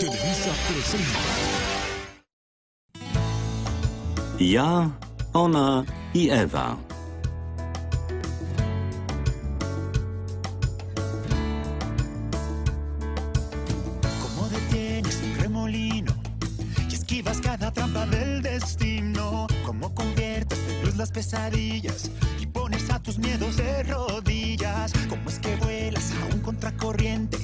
Televisa presenta. Ja, ona i Ewa. ¿Cómo detienes un remolino y esquivas cada trampa del destino? ¿Cómo conviertes en luz las pesadillas y pones a tus miedos de rodillas? ¿Cómo es que vuelas a un contracorriente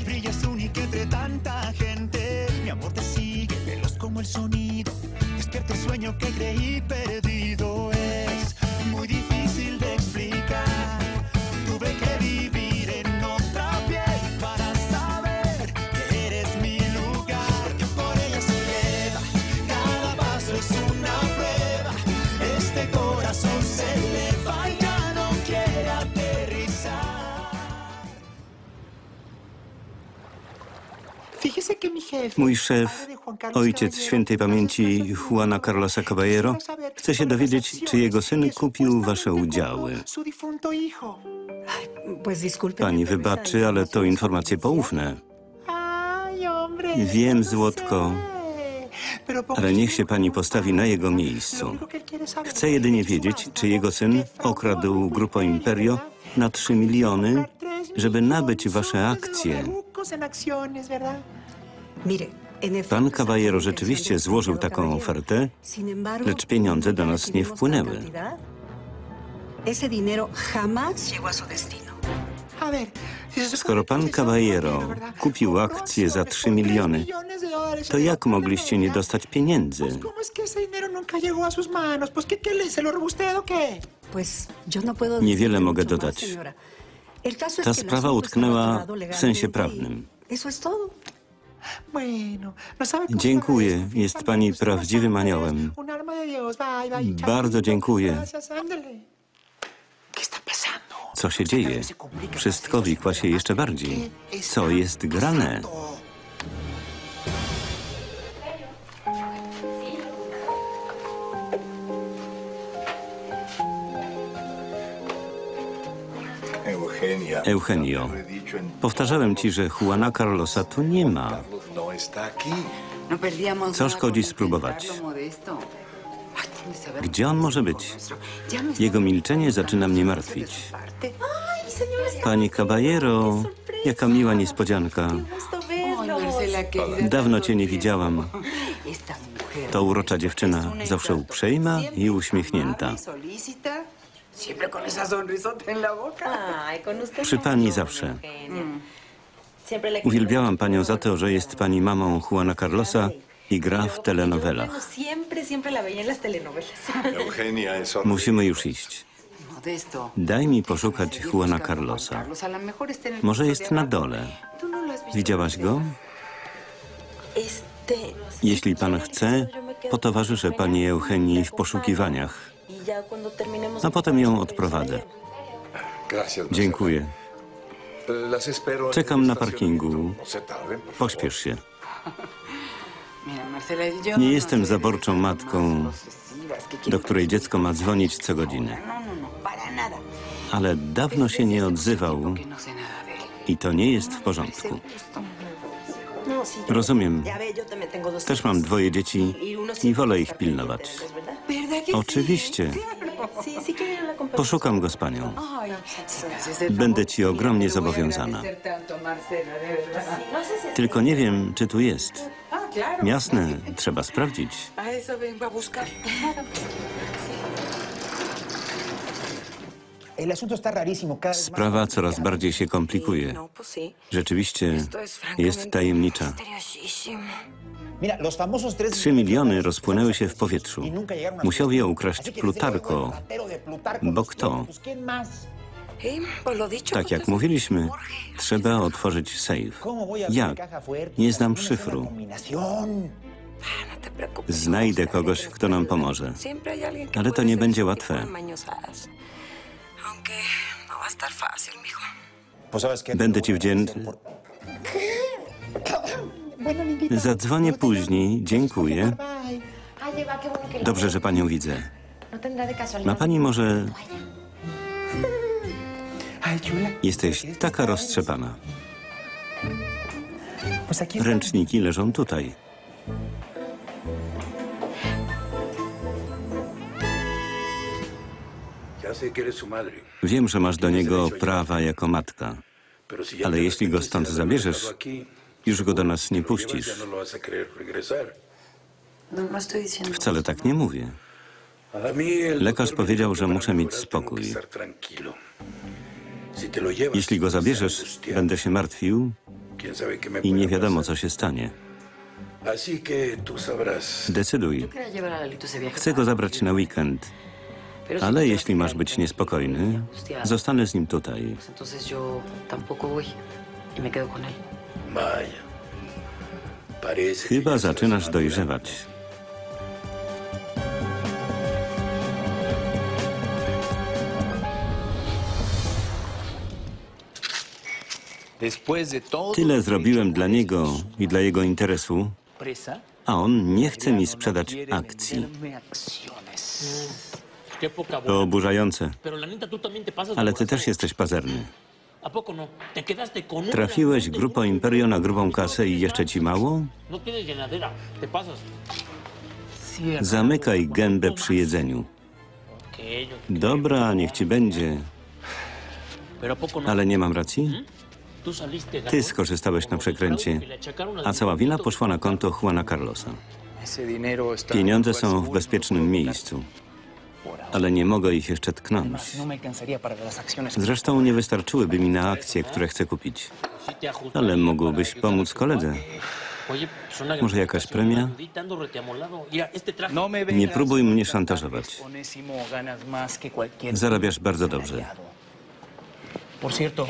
y brillas entre tanta gente? Mi amor te sigue, veloz como el sonido. Despierta el sueño que creí perdido. Es Mój szef, ojciec świętej pamięci Juana Carlosa Caballero, chce się dowiedzieć, czy jego syn kupił wasze udziały. Pani wybaczy, ale to informacje poufne. Wiem, no Złotko, ale niech się pani postawi na jego miejscu. Chcę jedynie wiedzieć, czy jego syn okradł grupę Imperio na 3 miliony, żeby nabyć wasze akcje. Pan Caballero rzeczywiście złożył taką ofertę, lecz pieniądze do nas nie wpłynęły. Skoro pan Caballero kupił akcje za 3 miliony, to jak mogliście nie dostać pieniędzy? No Niewiele mogę dodać. Ta sprawa utknęła w sensie legalmente prawnym. Dziękuję, jest pani prawdziwym aniołem. Bardzo dziękuję. Co się dzieje? Wszystko wikła się jeszcze bardziej. Co jest grane? Eugenio, powtarzałem ci, że Juana Carlosa tu nie ma. Co szkodzi spróbować? Gdzie on może być? Jego milczenie zaczyna mnie martwić. Pani Caballero, jaka miła niespodzianka. Dawno cię nie widziałam. To urocza dziewczyna, zawsze uprzejma i uśmiechnięta. Siempre con esa sonrisota en la boca. Ay, con usted Przy pani zawsze. Le Uwielbiałam panią za to, że jest pani mamą Juana Carlosa i gra w Bueno, telenowelach. siempre, siempre la veía en las telenovelas. Eugenia es otra. Musimy już iść. Modesto. Daj mi poszukać Juana Carlosa. Może jest na dole. No. Widziałaś go? Jeśli pan chce, potowarzyszę pani Eugenii w poszukiwaniach, a potem ją odprowadzę. Dziękuję. Czekam na parkingu. No. Pośpiesz się. Nie no jestem zaborczą matką, do której dziecko ma dzwonić co godzinę. No. Ale dawno się nie odzywał i to nie jest w porządku. Rozumiem. Też mam dwoje dzieci Y uno i wolę ich pilnować. Oczywiście. Poszukam go z panią. Będę ci ogromnie zobowiązana. No. Tylko nie wiem, czy tu jest. Ah. Jasne, trzeba sprawdzić. Sprawa coraz bardziej się komplikuje. No. Rzeczywiście jest tajemnicza. Trzy miliony rozpłynęły się w powietrzu. y Musiał je ukraść Plutarko. Bo kto? Tak jak mówiliśmy, trzeba otworzyć safe. ¿Cómo voy a abrir Jak? Nie znam No szyfru. no. Znajdę kogoś, kto nam pomoże. Ale to nie będzie łatwe. Aunque no va a estar fácil, mijo. Pues, ¿sabes qué? Będę ci wdzięczny. Zadzwonię później, dziękuję. Que Dobrze, że panią widzę. Ma pani może... Jesteś taka roztrzepana. Ręczniki leżą tutaj. Wiem, że masz do niego prawa jako matka. Ale jeśli go stąd zabierzesz, już go do nas nie puścisz. Wcale tak nie mówię. Lekarz powiedział, że muszę mieć spokój. Jeśli go zabierzesz, będę się martwił i nie wiadomo, co się stanie. Decyduj. Chcę go zabrać na weekend, ale jeśli masz być y niespokojny, zostanę z nim tutaj. y Chyba zaczynasz dojrzewać. Tyle zrobiłem dla niego i dla jego interesu, a on nie chce mi sprzedać akcji. To oburzające, ale ty też jesteś pazerny. ¿A poco no? Trafiłeś lana, grupo Imperio na grubą kasę i jeszcze ci mało? No. Zamykaj gębę przy jedzeniu. Dobra, niech ci będzie, Pero ¿a poco no? ale nie mam racji? Saliste Ty skorzystałeś na przekręcie, a cała wina poszła na konto Juana Carlosa. Pieniądze są w bezpiecznym miejscu, ale nie mogę ich jeszcze tknąć. Zresztą nie wystarczyłyby mi na akcje, które chcę kupić. Ale mógłbyś pomóc koledze. Może jakaś premia? Nie próbuj mnie szantażować. Zarabiasz bardzo dobrze.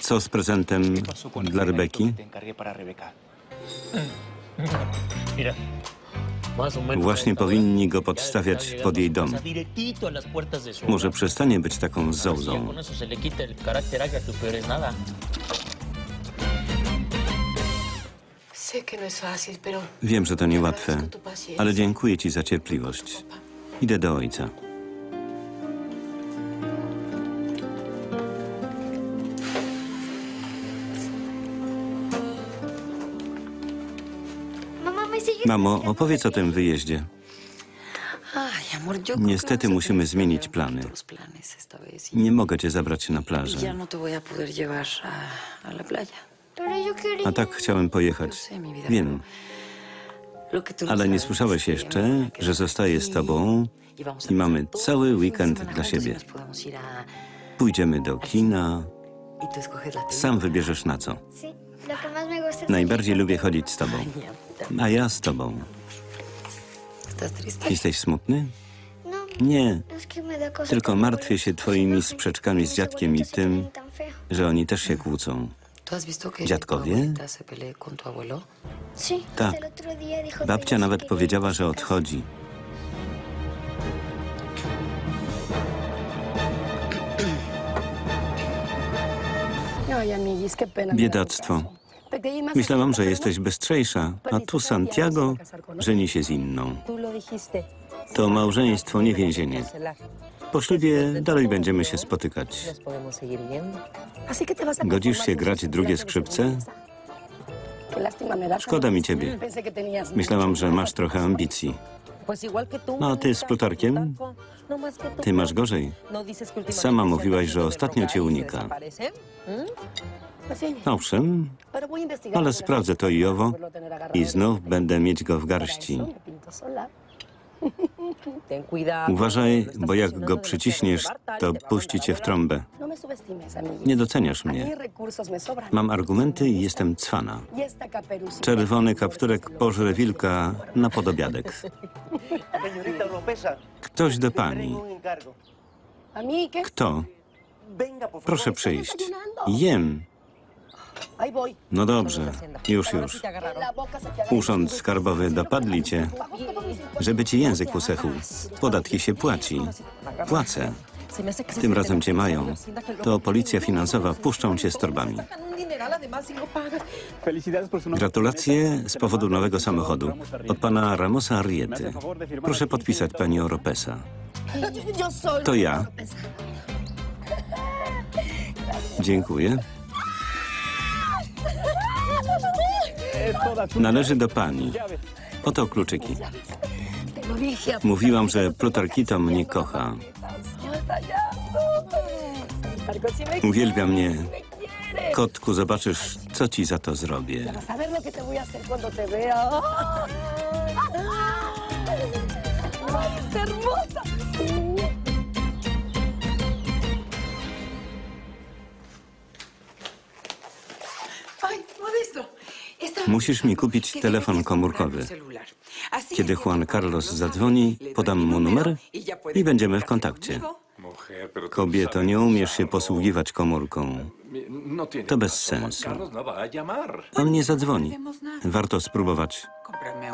Co z prezentem dla Rebeki? Właśnie powinni go podstawiać pod jej dom. Może przestanie być taką zołzą. no Wiem, że to niełatwe, ale dziękuję ci za cierpliwość. Idę do ojca. Mamo, opowiedz o tym wyjeździe. Niestety a musimy zmienić plany. y- Nie mogę cię zabrać na plażę. no a tak chciałem pojechać. Wiem, no ale nie słyszałeś jeszcze, że zostaję z tobą y i mamy cały weekend dla y siebie. Pójdziemy do kina, sam wybierzesz na co. Najbardziej lubię chodzić z tobą. A ja z tobą. Jesteś smutny? No, Nie, tylko martwię się twoimi sprzeczkami z dziadkiem i tym, że oni też się kłócą. ¿Tú has visto que Dziadkowie? Tak. Babcia se nawet powiedziała, że odchodzi. Biedactwo. Myślałam, że jesteś bystrzejsza, a tu Santiago żeni się z inną. To małżeństwo, nie więzienie. Po ślubie dalej będziemy się spotykać. Godzisz się grać drugie skrzypce? Szkoda mi ciebie. Myślałam, że masz trochę ambicji. No, a ty z Plutarkiem? Ty masz gorzej. Sama mówiłaś, że ostatnio cię unika. Owszem, ale sprawdzę to i owo i znów będę mieć go w garści. Uważaj, bo jak go przyciśniesz, to puści cię w trąbę. Nie doceniasz mnie. Mam argumenty i jestem cwana. Czerwony kapturek pożre wilka na podobiadek. Ktoś do pani. Kto? Proszę przyjść. Jem. No dobrze, już, już. Urząd skarbowy dopadli cię, żeby ci język usechł. Podatki się płaci. Płacę. Tym razem cię mają. To policja finansowa puszczą cię z torbami. Gratulacje z powodu nowego samochodu. Od pana Ramosa Arriety. Proszę podpisać pani Oropesa. To ja. Dziękuję. Należy do pani. Oto kluczyki. Mówiłam, że Plutarkito mnie kocha. Uwielbia mnie. Kotku, zobaczysz, co ci za to zrobię. A Musisz mi kupić telefon komórkowy. Kiedy Juan Carlos zadzwoni, podam mu numer i będziemy w kontakcie. Kobieto, nie umiesz się posługiwać komórką. To bez sensu. On nie zadzwoni. Warto spróbować.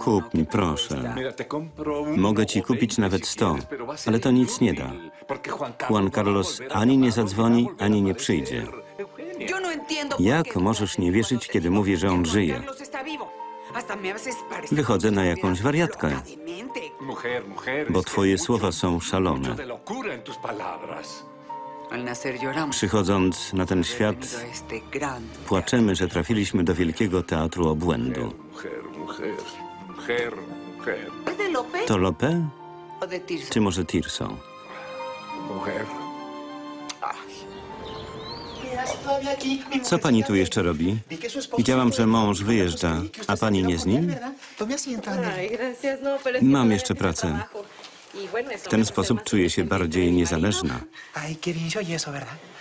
Kup mi, proszę. Mogę ci kupić nawet si 100, quieres, pero va a ser ale to nic nie da. Juan Carlos ani nie zadzwoni, ani nie przyjdzie. Jak możesz nie wierzyć, kiedy mówię, że on żyje? Wychodzę na jakąś wariatkę, bo twoje słowa są szalone. Przychodząc na ten świat, płaczemy, że trafiliśmy do wielkiego teatru obłędu. Mujer, mujer, mujer, mujer, ¿Es de Lope? To Lope, czy może Tirso? Co pani tu jeszcze robi? Widziałam, że mąż wyjeżdża, a pani nie z nim? Mam jeszcze pracę. W ten sposób czuję się bardziej niezależna.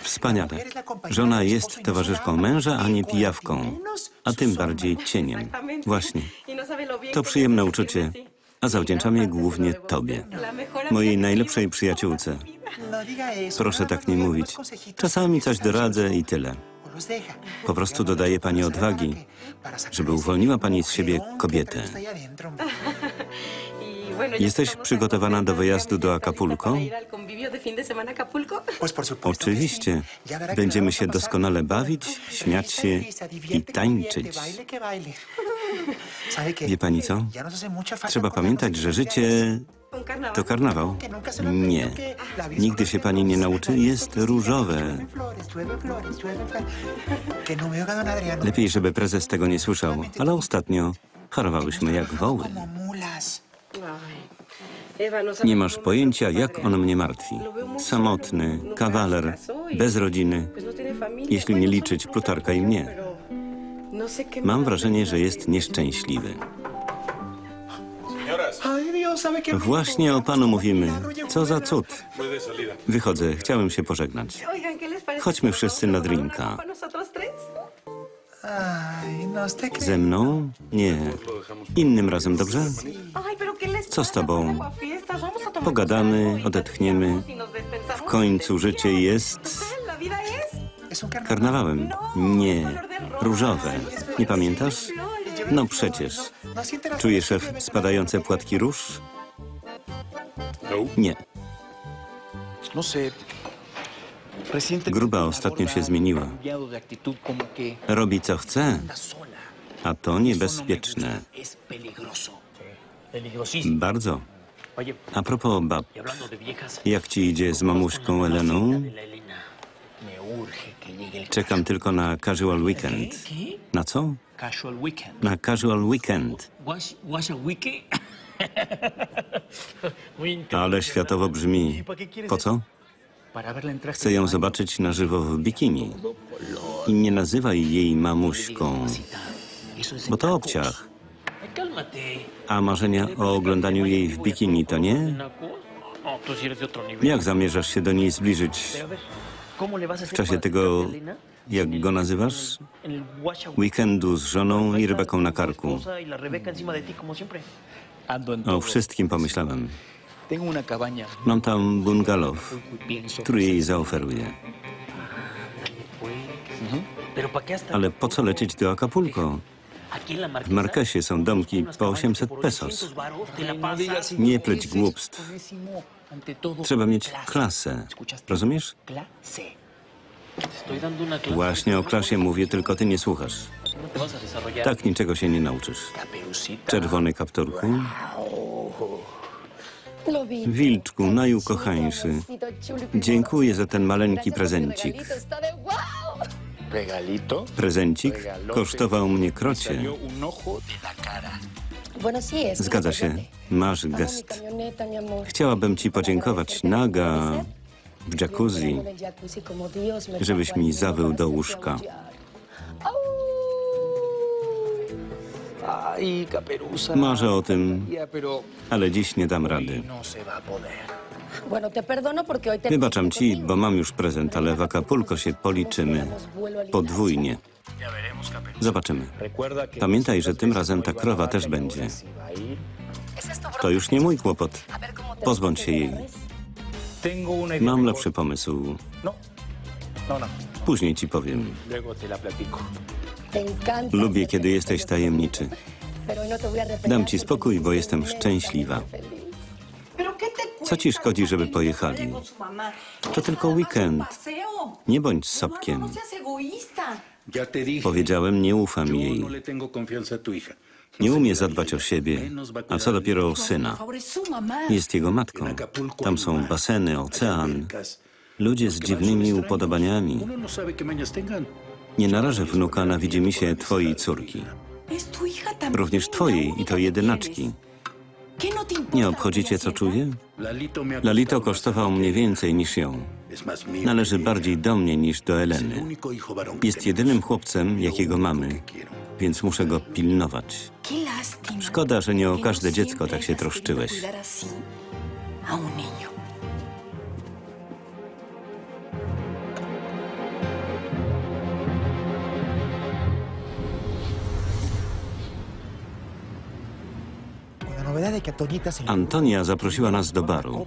Wspaniale. Żona jest towarzyszką męża, a nie pijawką, a tym bardziej cieniem. Właśnie. To przyjemne uczucie, a zawdzięczam je głównie tobie, mojej najlepszej przyjaciółce. Proszę tak nie mówić. Czasami coś doradzę i tyle. Po prostu dodaje pani odwagi, żeby uwolniła pani z siebie kobietę. Jesteś przygotowana do wyjazdu do ¿ya Acapulco? Oczywiście. Będziemy się doskonale bawić, śmiać się i tańczyć. Wie pani co? Trzeba pamiętać, że życie. To karnawał. Nie. Nigdy się pani nie nauczy, jest różowe. Lepiej, żeby prezes tego nie słyszał, ale ostatnio chorowałyśmy jak woły. Nie masz pojęcia, jak on mnie martwi. Samotny, kawaler, bez rodziny. Jeśli nie liczyć Plutarka i mnie. Mam wrażenie, że jest nieszczęśliwy. Właśnie o panu mówimy. Co za cud. Wychodzę, chciałem się pożegnać. Oigan, ¿qué les parece Chodźmy wszyscy na drinka. no. Ze mną? Nie. Innym razem, dobrze? Ay, pero ¿qué les Co z tobą? Pogadamy, y odetchniemy. y W końcu życie jest karnawałem. Nie. Różowe. Nie pamiętasz? No przecież. Czuje szef spadające płatki róż? Nie. Gruba ostatnio się zmieniła. Robi co chce, a to niebezpieczne. Bardzo. A propos bab, jak ci idzie z mamuśką Eleną? Czekam tylko na casual weekend. Na co? Casual weekend. Na casual weekend. Ale światowo brzmi. Po co? Chcę ją zobaczyć na żywo w bikini. I nie nazywaj jej mamuśką, bo to obciach. A marzenia o oglądaniu jej w bikini to nie? No. Jak zamierzasz się do niej zbliżyć Pero a ver, ¿cómo le vas a w czasie tego, jak go nazywasz? Weekendu z żoną i Rebeką na karku. y O wszystkim pomyślałem. Mam tam bungalow, który jej zaoferuję. Pero ¿para qué hasta Ale po co lecieć do Acapulco? W? Marquesie są domki po 800 pesos. No digas Nie pleć głupstw. Trzeba mieć klasę. Rozumiesz? Właśnie o klasie mówię, tylko ty nie słuchasz. No. Tak niczego się nie nauczysz. Czerwony kapturku. Wilczku, najukochańszy. Y Dziękuję za ten maleńki prezencik. Prezencik kosztował mnie krocie. Zgadza się, masz gest. Chciałabym ci podziękować naga w jacuzzi, żebyś mi zawył do łóżka. Marzę o tym, ale dziś nie dam rady. no. Wybaczam ci, bo mam już prezent, ale w Acapulco się policzymy. Podwójnie. Zobaczymy. Pamiętaj, że tym razem ta krowa też będzie. To już nie mój kłopot. Pozbądź się jej. Mam lepszy pomysł. Później ci powiem. Lubię, kiedy jesteś tajemniczy. Dam ci spokój, bo jestem szczęśliwa. Co ci szkodzi, żeby pojechali? To tylko weekend. Nie bądź sopkiem. Powiedziałem, nie ufam jej. no. Nie umie zadbać o siebie, a co dopiero o syna. Jest jego matką. Tam są baseny, ocean, ludzie z dziwnymi upodobaniami. No. Nie narażę wnuka na widzimisię twojej córki. Również twojej i to jedynaczki. Nie obchodzi cię, co czuję? Lalito kosztował mnie więcej niż ją. Należy bardziej do mnie niż do Eleny. Jest jedynym chłopcem, jakiego mamy, więc muszę go pilnować. Szkoda, że nie o każde dziecko tak się troszczyłeś. Antonia zaprosiła nas do baru.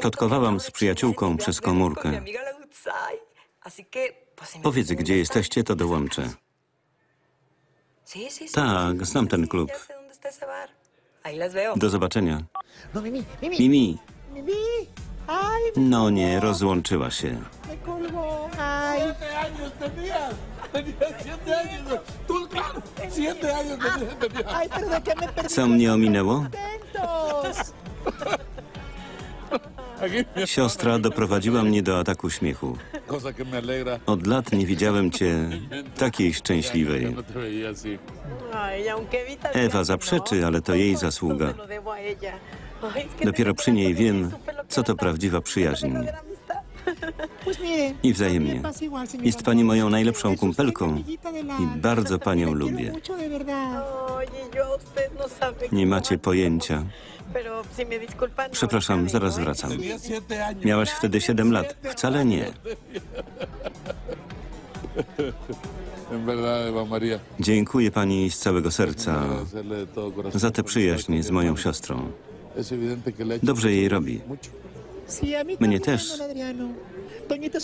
Plotkowałam z przyjaciółką przez komórkę. Powiedz, gdzie jesteście, to dołączę. Tak, znam ten klub. Do zobaczenia. No, Mimi, no nie, rozłączyła się. perdí Co mnie ominęło? Siostra doprowadziła mnie do ataku śmiechu. Od lat nie widziałem cię takiej szczęśliwej. Ewa zaprzeczy, ale to jej zasługa. Dopiero przy niej wiem, co to prawdziwa przyjaźń. I wzajemnie. Jest pani moją najlepszą kumpelką i bardzo panią lubię. Nie macie pojęcia. Przepraszam, zaraz wracam. Miałaś wtedy 7 lat. Wcale nie. Dziękuję pani z całego serca za tę przyjaźń z moją siostrą. Dobrze jej robi. Mnie też.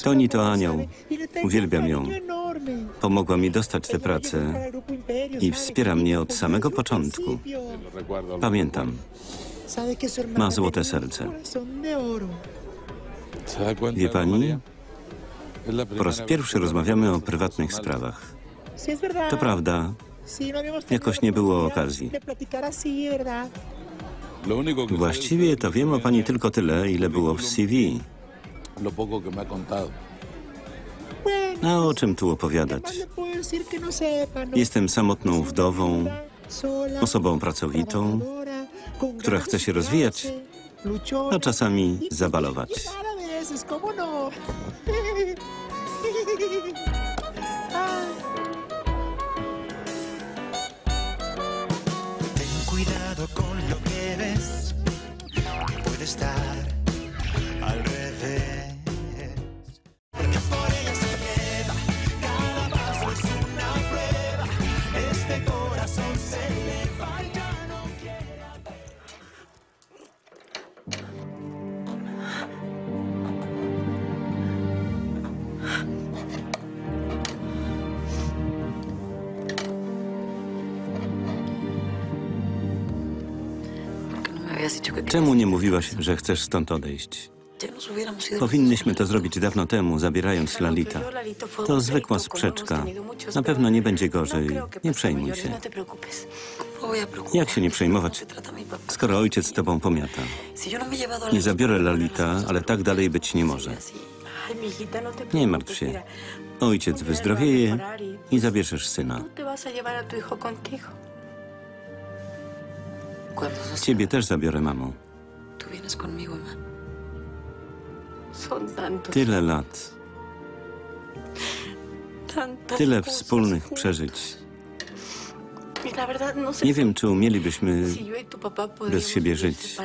Toni to anioł. Uwielbiam ją. Pomogła mi dostać tę pracę i wspiera mnie od samego początku. Pamiętam. Ma złote serce. corazón de oro. ¿Se da cuenta, Wie pani, po raz pierwszy rozmawiamy o prywatnych sprawach. To prawda. No Jakoś nie było okazji. Właściwie to wiem o pani tylko tyle, ile było w CV. A o czym tu opowiadać? no ¿no? Jestem samotną wdową, osobą pracowitą, która chce się rozwijać, a czasami. Ay. Ten cuidado con lo que ves, que puede estar Czemu nie mówiłaś, że chcesz stąd odejść? Powinnyśmy to zrobić dawno temu, zabierając Lalita. To zwykła sprzeczka. Na pewno nie będzie gorzej. Nie przejmuj się. Jak się nie przejmować, skoro ojciec tobą pomiata? Nie zabiorę Lalita, ale tak dalej być nie może. No Nie martw się. Ojciec wyzdrowieje i zabierzesz syna. Ciebie też zabiorę, mamo. Tyle lat, tyle wspólnych przeżyć. Y no Nie wiem, czy umielibyśmy y bez siebie żyć.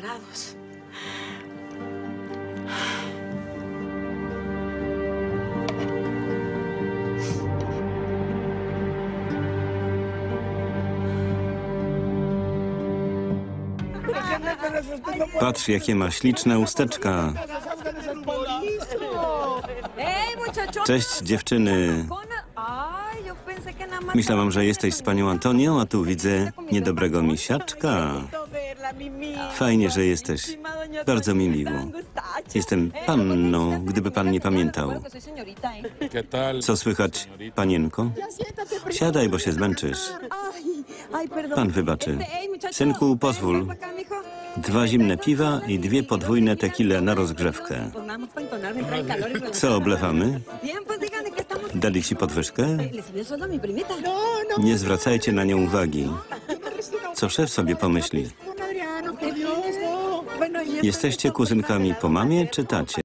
Patrz, jakie ma śliczne usteczka. Cześć, dziewczyny. Myślałam, że jesteś z panią Antonią, a tu widzę niedobrego misiaczka. Fajnie, że jesteś. Bardzo mi miło. Jestem panną, gdyby pan nie pamiętał. Co słychać, panienko? Siadaj, bo się zmęczysz. Pan wybaczy. Synku, pozwól. Dwa zimne piwa i dwie podwójne tequile na rozgrzewkę. Co oblewamy? Dali ci podwyżkę? Nie zwracajcie na nią uwagi. Co szef sobie pomyśli? Jesteście kuzynkami po mamie czy tacie?